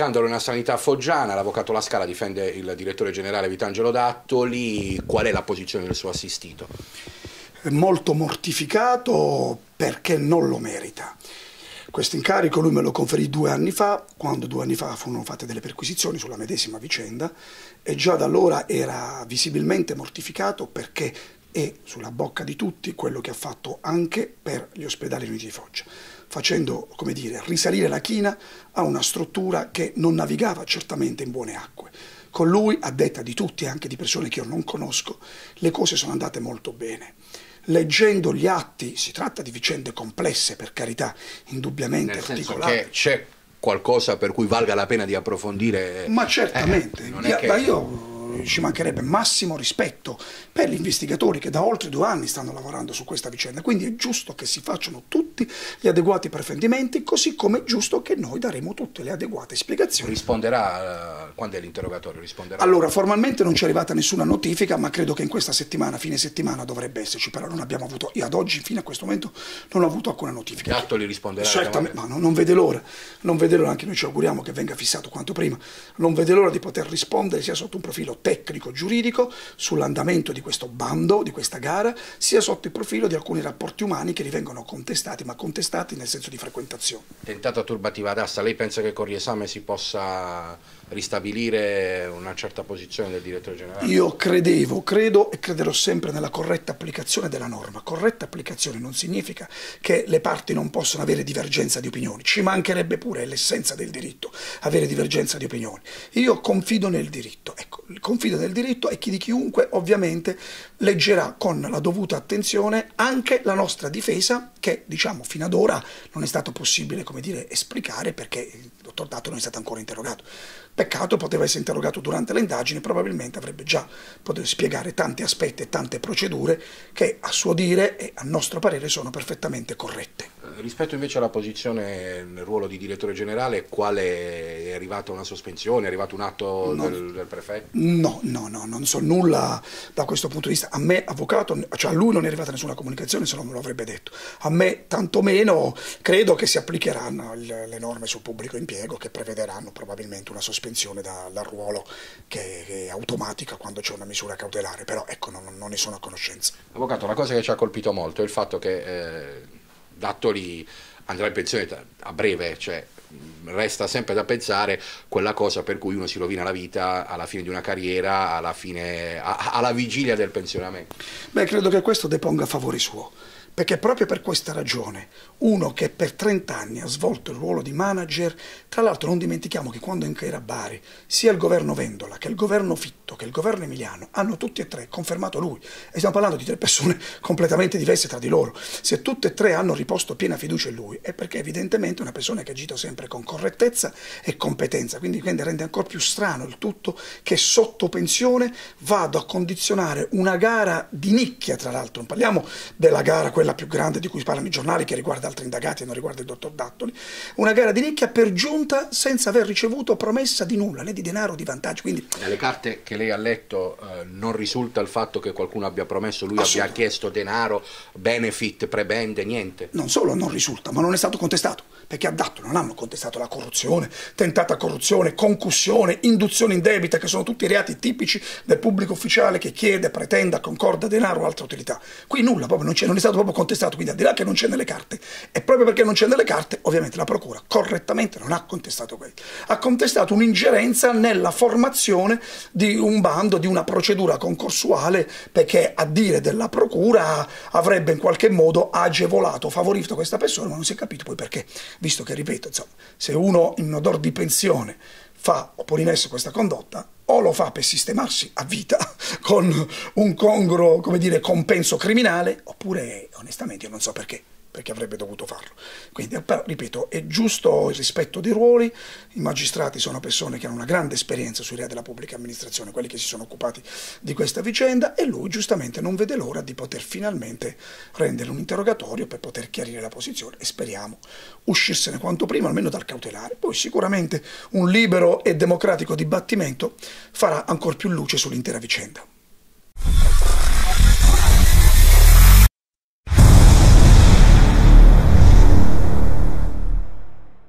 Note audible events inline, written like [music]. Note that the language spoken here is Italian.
Scandalo nella sanità foggiana, l'avvocato La Scala difende il direttore generale Vitangelo Dattoli, qual è la posizione del suo assistito? Molto mortificato perché non lo merita. Questo incarico lui me lo conferì due anni fa, quando due anni fa furono fatte delle perquisizioni sulla medesima vicenda e già da allora era visibilmente mortificato perché è sulla bocca di tutti quello che ha fatto anche per gli ospedali uniti di Foggia, facendo come dire, risalire la china a una struttura che non navigava certamente in buone acque. Con lui, a detta di tutti, anche di persone che io non conosco, le cose sono andate molto bene leggendo gli atti, si tratta di vicende complesse per carità, indubbiamente Nel articolate. Che c'è qualcosa per cui valga la pena di approfondire. Ma certamente, Eh, io, che... ma io ci mancherebbe massimo rispetto per gli investigatori che da oltre due anni stanno lavorando su questa vicenda, quindi è giusto che si facciano tutti gli adeguati approfondimenti, così come è giusto che noi daremo tutte le adeguate spiegazioni. Risponderà, eh, quando è l'interrogatorio? Risponderà? Allora, formalmente non ci è arrivata nessuna notifica, ma credo che in questa settimana, fine settimana, dovrebbe esserci, però non abbiamo avuto, io ad oggi, fino a questo momento, non ho avuto alcuna notifica. Gattoli risponderà? Certamente, ma non, non vede l'ora, non vede l'ora, anche noi ci auguriamo che venga fissato quanto prima, non vede l'ora di poter rispondere sia sotto un profilo tecnico, giuridico, sull'andamento di questo bando, di questa gara, sia sotto il profilo di alcuni rapporti umani che gli vengono contestati, ma contestati nel senso di frequentazione. Tentata turbativa d'asta, lei pensa che con riesame si possa ristabilire una certa posizione del direttore generale? Io credevo, credo e crederò sempre nella corretta applicazione della norma. Corretta applicazione non significa che le parti non possono avere divergenza di opinioni, ci mancherebbe pure, è l'essenza del diritto, avere divergenza di opinioni. Io confido nel diritto, ecco, confido nel diritto e chi di chiunque ovviamente leggerà con la dovuta attenzione anche la nostra difesa che diciamo fino ad ora non è stato possibile come dire esplicare perché il dottor Dato non è stato ancora interrogato. Peccato, poteva essere interrogato durante le indagini, probabilmente avrebbe già potuto spiegare tanti aspetti e tante procedure che a suo dire e a nostro parere sono perfettamente corrette. Rispetto invece alla posizione nel ruolo di direttore generale, quale è arrivata una sospensione, è arrivato un atto No. del, del prefetto? No, no, no, non so nulla da questo punto di vista. A me, avvocato, cioè a lui non è arrivata nessuna comunicazione, se no me lo avrebbe detto. A me, tantomeno, credo che si applicheranno le norme sul pubblico impiego che prevederanno probabilmente una sospensione da- dal ruolo che, che è automatica quando c'è una misura cautelare, però ecco, non, non ne sono a conoscenza. Avvocato, una cosa che ci ha colpito molto è il fatto che eh, Dattoli andrà in pensione a breve, cioè resta sempre da pensare quella cosa per cui uno si rovina la vita alla fine di una carriera, alla, fine, a- alla vigilia del pensionamento. Beh, credo che questo deponga a favore suo, perché proprio per questa ragione, uno che per 30 anni ha svolto il ruolo di manager, tra l'altro non dimentichiamo che quando era a Bari, sia il governo Vendola che il governo Fitto che il governo Emiliano hanno tutti e tre confermato lui, e stiamo parlando di tre persone [laughs] completamente diverse tra di loro, se tutte e tre hanno riposto piena fiducia in lui, è perché evidentemente è una persona che ha agito sempre con correttezza e competenza, quindi, quindi rende ancora più strano il tutto che sotto pensione vado a condizionare una gara di nicchia, tra l'altro, non parliamo della gara quella più grande di cui parlano i giornali che riguarda altri indagati e non riguarda il dottor Dattoli, una gara di nicchia per giunta senza aver ricevuto promessa di nulla, né di denaro, di vantaggio, quindi Nelle carte che lei ha letto eh, non risulta il fatto che qualcuno abbia promesso, lui abbia chiesto denaro, benefit, prebende, niente. non solo non risulta, ma non è stato contestato, perché a Dattoli non hanno contestato la corruzione, tentata corruzione, concussione, induzione indebita, che sono tutti reati tipici del pubblico ufficiale che chiede, pretenda, concorda denaro o altra utilità. Qui nulla, proprio non, c'è, non è stato proprio contestato, quindi al di là che non c'è nelle carte, e proprio perché non c'è nelle carte, ovviamente la Procura correttamente non ha contestato questo, ha contestato un'ingerenza nella formazione di un bando, di una procedura concorsuale, perché a dire della Procura avrebbe in qualche modo agevolato, favorito questa persona, ma non si è capito poi perché, visto che, ripeto, insomma, se uno in odor di pensione fa o pone in essere questa condotta, o lo fa per sistemarsi a vita [laughs] con un congruo, come dire, compenso criminale, oppure onestamente io non so perché perché avrebbe dovuto farlo. Quindi, però, ripeto, è giusto il rispetto dei ruoli, i magistrati sono persone che hanno una grande esperienza sui reati della pubblica amministrazione, quelli che si sono occupati di questa vicenda, e lui giustamente non vede l'ora di poter finalmente rendere un interrogatorio per poter chiarire la posizione e speriamo uscirsene quanto prima, almeno dal cautelare. Poi sicuramente un libero e democratico dibattimento farà ancora più luce sull'intera vicenda.